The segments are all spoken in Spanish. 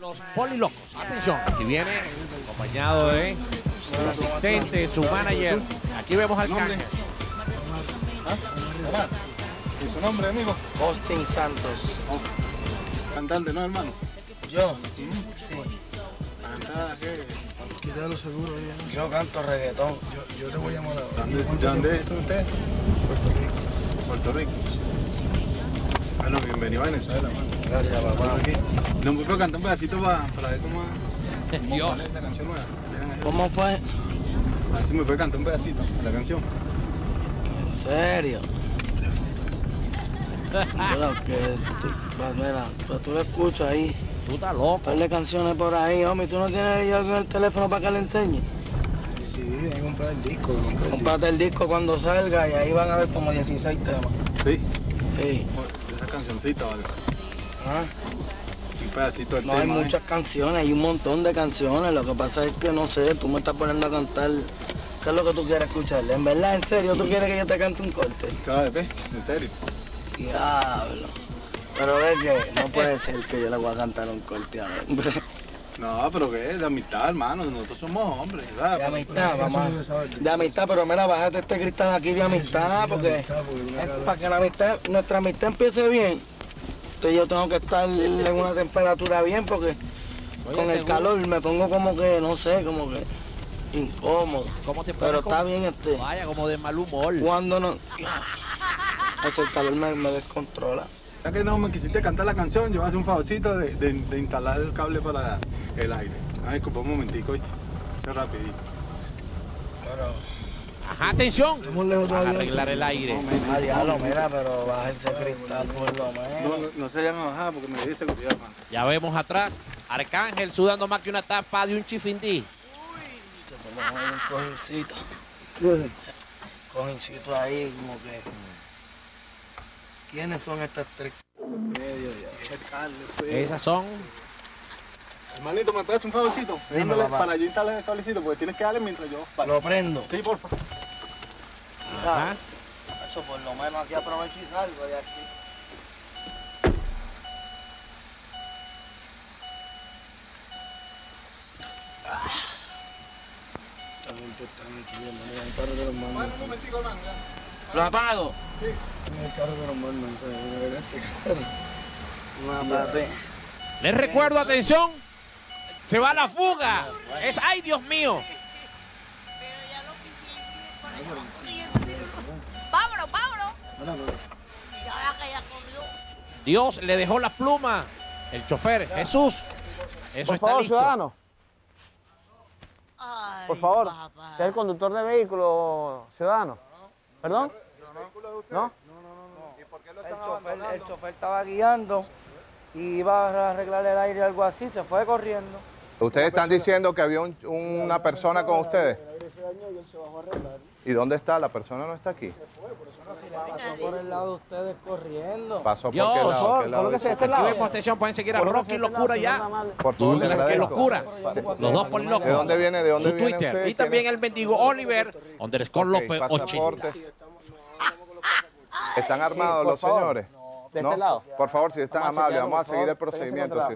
Los polilocos, atención, aquí viene acompañado de su asistente, su manager. Aquí vemos al ¿Nombre? Omar. ¿Y su nombre, amigo? Austin Santos. Cantante, ¿no, hermano? Yo, Canta, ¿qué? Quítalo seguro ahí. ¿eh? yo canto reggaetón. Yo, yo te voy a llamar ahora. ¿Dónde, ¿De dónde son ustedes? Puerto Rico. Puerto Rico. Bueno, bienvenido a Venezuela, hermano. Gracias, papá. Aquí. No me puedo cantar un pedacito para, para ver cómo, cómo Dios. sale esa canción nueva. ¿Cómo fue? A ver si me puede cantar un pedacito de la canción. ¿En serio? Mira, que tú, pues, mira, pues tú lo escuchas ahí. Tú estás loco. Un par de canciones por ahí, homie. ¿Tú no tienes ahí algo en el teléfono para que le enseñe? Sí, sí, hay que comprar el disco. comprar el disco. Comprate el disco cuando salga y ahí van a ver como 16 temas. Sí. Sí. Esa cancioncita, vale. ¿Ah? Un pedacito del No hay. ¿eh? muchas canciones, hay un montón de canciones. Lo que pasa es que no sé, tú me estás poniendo a cantar. ¿Qué es lo que tú quieres escuchar? En verdad, en serio, ¿tú quieres que yo te cante un corte? Claro, en serio. Diablo. Pero es que no puede ser que yo le voy a cantar un corte a hombre. No, pero que es de amistad, hermano. Nosotros somos hombres, ¿verdad? De amistad, mamá. De amistad, pero mira, bájate este cristal aquí de amistad, porque es para que la amistad, nuestra amistad empiece bien. Entonces yo tengo que estar en una temperatura bien, porque con el seguro. calor me pongo como que, no sé, como que incómodo. ¿Cómo te Pero está como- bien este. Vaya, como de mal humor. Cuando no. El calor me, me descontrola. Ya que no me quisiste cantar la canción, yo voy a hacer un favorcito de, de- de instalar el cable para el aire. Ay, disculpa un momentico, ¿viste? Eso rapidito. Pero. Ajá, atención. Estamos lejos todavía. arreglar el aire. Ah, diablo, mira, pero baja ese cristal por lo No, menos. no, no se llaman a bajar porque me dice seguridad, hermano. Ya vemos atrás. Arcángel sudando más que una tapa de un chifindí. Se ponemos ahí un cojincito. Cojincito ahí, como que. ¿Quiénes son estas tres? Esas son. Hermanito, ¿me traes un Dándole papá. Para yo instalar el cablecito, porque tienes que darle mientras yo... Lo prendo. Sí, porfa. Ajá. Eso por lo menos aquí aprovecho y salgo de aquí. Esta gente está aquí, hermano, en el carro de los manos. Un momentico, ya. ¿Lo apago? En el carro de los manos, ¿sabes? Una papi. Les recuerdo, atención. Se va la fuga. Es, ay, Dios mío. Vámonos, Dios le dejó la pluma. El chofer, Jesús. Eso Por está favor, listo. ciudadano, Ay, por favor, papá. usted es el conductor de vehículo, ciudadano. ¿Perdón? ¿No? El chofer, el chofer estaba guiando y iba a arreglar el aire o algo así, se fue corriendo. Ustedes están diciendo que había un- una persona con ustedes. ¿Y dónde está? La persona no está aquí. Pasó por el lado de ustedes corriendo. Pasó por Dios. qué Por lado. favor, ¿Qué lado colóquese de dice? este Aquí lado. vemos, atención, pueden seguir a Rocky este Locura ya. Por les Que locura. Los dos polilocos. ¿De dónde viene? ¿De dónde Su viene Twitter. Y también ¿Quién el mendigo Oliver, underscore López 80. pasaporte. ¿Están armados por los señores? De ¿No? este lado. Por favor, si están a amables, vamos a por seguir el procedimiento.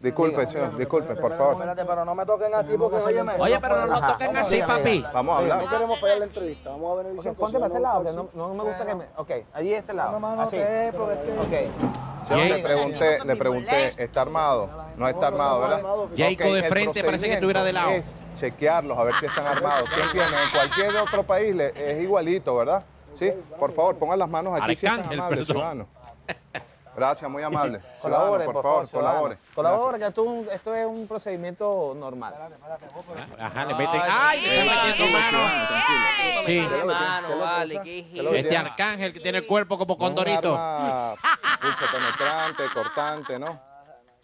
Disculpe, señor, disculpe, por favor. Espérate, pero no me toquen así porque, óyeme. Oye, pero no lo Ajá. toquen así, papi. Vamos a No hablar. queremos fallar la entrevista. Vamos a venir Ok, ponte para este lado, que no, no me gusta que me... Ok, allí este lado. No Ok. Señor, Jay- le pregunté, le pregunté, ¿está armado? No está armado, ¿verdad? Jayco de frente parece que estuviera de lado. es chequearlos, a ver si están armados. ¿Sí entienden? En cualquier otro país es igualito, ¿verdad? Sí, por favor, pongan las manos aquí si están Arcángel, amables, perdón. Gracias, muy amable. Colabore, Ciudadano, por favor, ciudadano. colabore. Colabore, que esto, es un- esto es un procedimiento normal. Ajá, le meten. ¡Ay! Le metiendo mano. Sí. Mano, vale, qué Este arcángel que tiene el cuerpo como condorito. pulso penetrante, cortante, ¿no?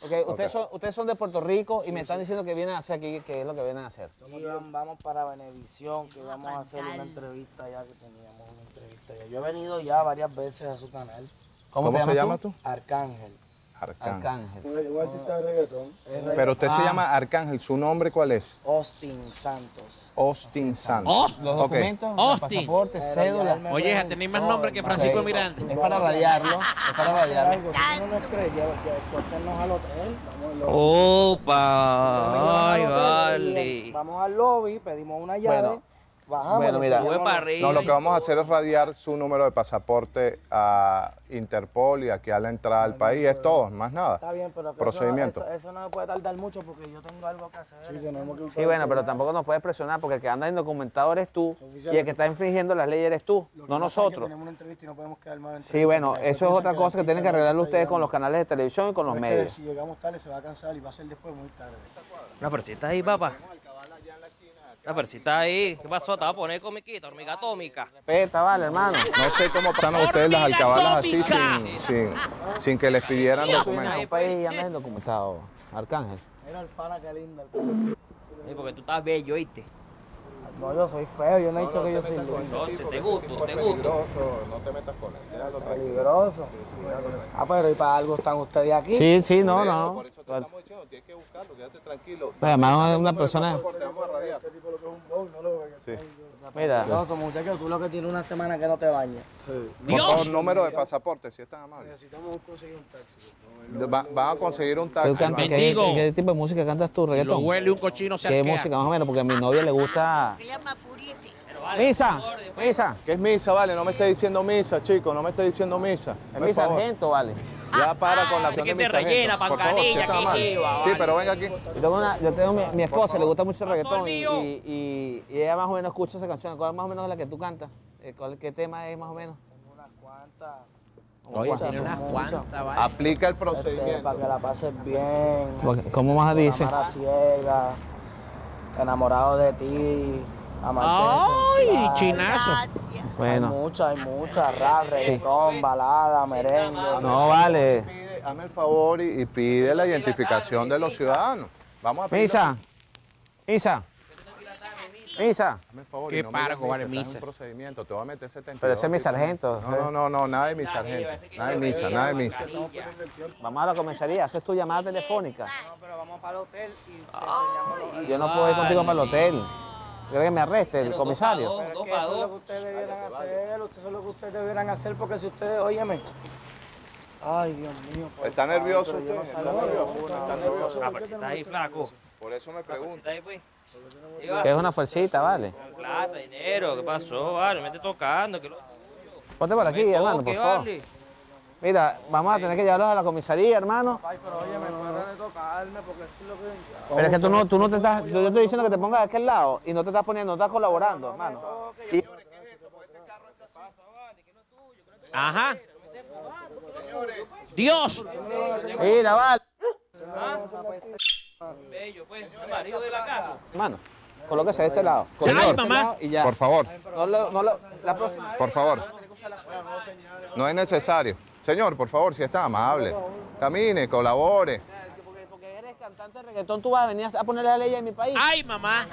Ok, ustedes, Son, ustedes son de Puerto Rico y me están diciendo que vienen a hacer aquí, ¿qué es lo que vienen a hacer? Y vamos para Benevisión, que vamos a hacer una entrevista ya que teníamos una entrevista ya. Yo he venido ya varias veces a su canal, ¿Cómo, se llama tú? Arcángel. Arcángel. Arcángel. Un, un artista de reggaetón. Pero usted Ah. se llama Arcángel, ¿su nombre cuál es? Austin Santos. Austin Santos. Oh, Los documentos, Austin. pasaporte, cédula. Oye, tenéis más nombre que Francisco. Miranda. Es para radiarlo, es para radiarlo. Si no nos cree, ya, ya, al hotel. Vamos al lobby. Opa, ay, vale. Vamos al lobby, pedimos una llave. Bueno. bajamos. Bueno, mira. enseñamos Sube para la- arriba. No, lo que vamos a hacer es radiar su número de pasaporte a Interpol y aquí a la entrada al país. Es todo, más nada. Está bien, pero que Procedimiento. Eso, eso, eso no me puede tardar mucho porque yo tengo algo que hacer. Sí, tenemos que buscar Sí, bueno, pero tampoco nos puedes presionar porque el que anda indocumentado eres tú y el que está infringiendo las leyes eres tú, no es que nosotros. Tenemos una entrevista y no podemos quedar mal en Sí, bueno, eso es otra cosa que tienen que no está ustedes con los canales de televisión y con los Pero es que medios. Si llegamos tarde se va a cansar y va a ser después muy tarde. Una persita ahí, papá. Una persita ahí. ¿Qué pasó? Te voy a poner comiquita, hormiga atómica. Respeta, vale, hermano. No sé cómo pasan ustedes las ¡Hormiga alcabalas así sin, sin, sin que les pidieran documentos. un país y andas indocumentado, Arcángel. Mira el pana, qué lindo. Sí, porque tú estás bello, ¿oíste? No, yo soy feo, yo no he dicho que yo soy lindo. Entonces, te gusto, te gusto. no te metas con él. Peligroso. Ah, pero ¿y para algo están ustedes aquí? Sí, sí, no, no. Por eso te estamos diciendo, tienes que buscarlo, quédate tranquilo. Además, es una persona. Te vamos a radiar. Sí. Mira, Peligroso, muchachos, tú lo que tienes una semana que no te bañas. Por favor, número de pasaporte, si es tan amable. Necesitamos conseguir un taxi. Va- van a conseguir un ¿tú taxi. ¿qué, tipo de música cantas tú, Si lo reggaetón? huele un cochino se ¿Qué música más o menos? Porque a mi novia le gusta... Llama Puriti. Misa, misa. ¿Qué es misa, vale? No me esté diciendo misa, chico, no me esté diciendo misa. Es mi favor. sargento, vale. Ya para con la acción que de mi te rellena. Por favor, si pancanilla, está mal. lleva, Sí, vale. pero venga aquí. Yo tengo, una, yo tengo mi, mi esposa, le gusta mucho el reggaetón y, y, y- ella más o menos escucha esa canción. ¿Cuál más o menos es la que tú cantas? Eh, ¿cuál- ¿Qué tema es más o menos? Unas cuantas. Oye, Muchas, tiene unas cuantas, vale. Aplica el Este, procedimiento. para que la pases bien. ¿Cómo más dice? Enamorado de ti. ¡Ay, chinazo! Gracias. Hay Bueno, muchas, hay muchas. Rap, reggaetón, balada, merengue. no vale. Pide- Hazme el favor y, y pide la identificación de los ciudadanos. Vamos a pedir. Misa, Misa, Misa. Hazme el favor. Qué y no vale, misa. un procedimiento, te voy a meter 72. Pero ese es mi sargento. No, no, no, no, nada de mi sargento. Nada de misa, nada de misa. Vamos a la comisaría, haces tu llamada telefónica. No, pero vamos para el hotel y te. Yo no puedo ir contigo para el hotel. ¿Quieres que me arreste el comisario? Dos eso es lo que ustedes debieran hacer, ustedes es lo que ustedes debieran hacer, porque si ustedes, óyeme. Ay, Dios mío. por ¿Está favor, nervioso no usted? salgo ¿Está nervioso? ¿Está nervioso? Una persita ahí, flaco. Por eso me pregunto. ahí, pues. Que es una fuercita, vale. Plata, dinero, ¿qué pasó? Vale, me esté tocando. Que lo... Ponte por aquí, hermano, por favor. Mira, vamos a tener que llevarlos a la comisaría, hermano. Ay, pero óyeme, porque es lo que... Pero es que tú no, tú no te estás, yo te estoy diciendo que te pongas de aquel lado y no te estás poniendo, no estás colaborando, hermano. Y- Ajá. Dios. mira, vale, Bello, pues. El marido de la casa. hermano, colóquese de este lado. De este mamá. lado Y ya. Por favor, No lo- no lo- la próxima por favor. No es necesario. Señor, por favor, si está amable. Camine, colabore. Cantante de reggaetón, tú vas a venir a ponerle la ley en mi país. Ay, mamá.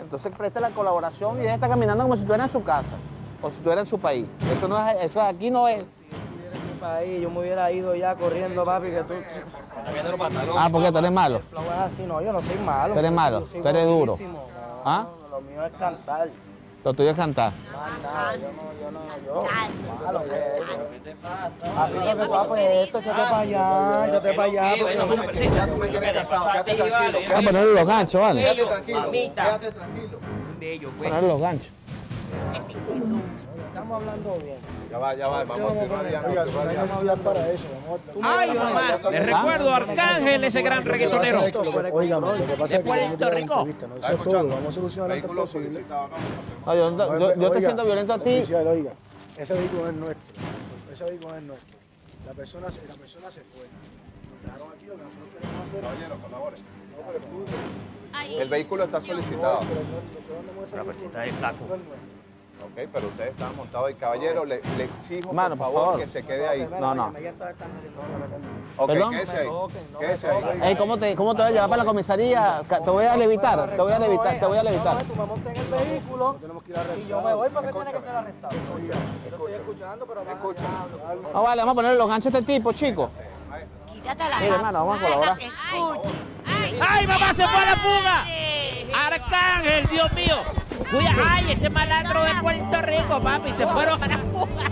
Entonces preste la colaboración y de estar caminando como si estuviera en su casa o si estuviera en su país. Eso no es, eso aquí no es. En mi país, yo me hubiera ido ya corriendo, papi, que tú... Ah, porque tú eres malo. Así, no, yo no soy malo. Tú eres malo, tú eres duro. ¿Ah? no, lo mío es cantar. Lo tuyo es cantar. Más nada, yo no, yo no, yo. Malo, ¿qué es eso? ¿Qué te pasa? Papi, ¿qué te pasa? Esto, échate para allá, échate para. Ya tú me tienes cansado, quédate tranquilo. A ponerle los ganchos, ¿vale? Quédate tranquilo, quédate tranquilo. Ponerle los ganchos. Estamos hablando bien. Ya va, ya va, vamos a para eso. Ay, mamá. Les recuerdo a Arcángel, ese gran reggaetonero. Oiga, lo que pasa es De Puerto Rico. es. Vamos a solucionar lo antes yo, te siento violento a ti. oiga, ese vehículo es nuestro. Ese vehículo es nuestro. La persona, se- la persona se fue. Nos dejaron aquí lo que nosotros queremos hacer. Caballero, colabore. No, pero tú- El vehículo está solicitado. Una persita ahí, flaco. Ok, pero ustedes estaban montados ahí. Caballero, le, le exijo, Mano, por por favor, favor. que se quede ahí. No, no. Ok, ¿Perdón? quédese ahí. Quédese ahí. Ey, ¿cómo te, ¿cómo te voy a llevar para la comisaría? Te voy a levitar, te voy a levitar, te voy a levitar. Tú me montas en el vehículo y yo me voy porque tiene que ser arrestado. Yo estoy escuchando, pero. No vale, vamos a ponerle los ganchos a este tipo, chico. Quítate la Mire, hermano, vamos a colaborar. ¡Ay, mamá, se fue a la fuga! ¡Arcángel, Dios mío! Cuida, ¡Ay, este malandro de Puerto Rico, papi! Se fueron a la fuga.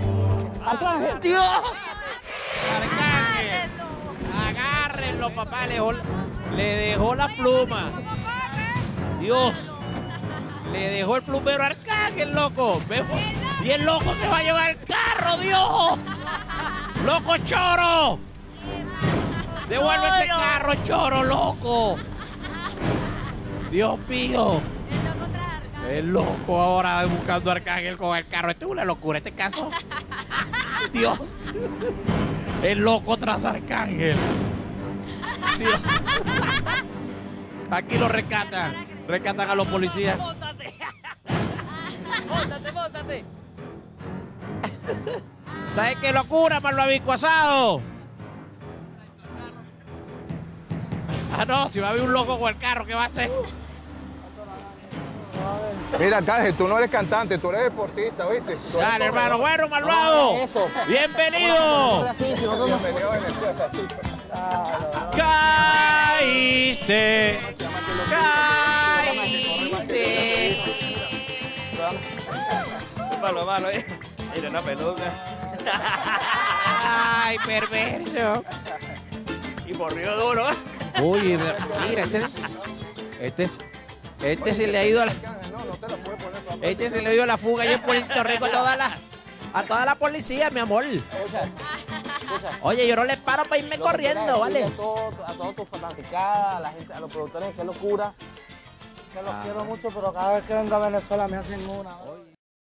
Arcángel. ¡Dios! ¡Arcángel! Agárrenlo, papá. Le dejó, le dejó la pluma. Dios. Le dejó el plumero a Arcángel, loco. Y el loco se va a llevar el carro, Dios. ¡Loco choro! Devuelve ese carro, choro, loco. Dios mío. El loco ahora buscando a Arcángel con el carro. Esto es una locura, este caso. Dios. El loco tras Arcángel. Dios. Aquí lo rescatan. Rescatan a los policías. ¡Móntate! ¡Móntate, móntate! ¿Sabes qué locura, malvavisco asado? Ah, no, si va a haber un loco con el carro, ¿qué va a hacer? Mira, Cángel, tú no eres cantante, tú eres deportista, ¿viste? Tú eres Dale, hermano, bueno, malvado. Eso. Bienvenido. Caíste. Caíste. Malo, malo, eh. Mira una peluca. Ay, perverso. Y morrió duro, ¿eh? Uy, mira, este es, este es, este se le ha ido a la, este se le a la fuga y en Puerto Rico a toda la, a toda la policía, mi amor. Escucha, escucha. Oye, yo no les paro para irme Lo que corriendo, ¿vale? decirle A todos a todos tus fanaticadas, a la gente, a los productores, qué locura. Que los quiero mucho, pero cada vez que vengo a Venezuela me hacen una.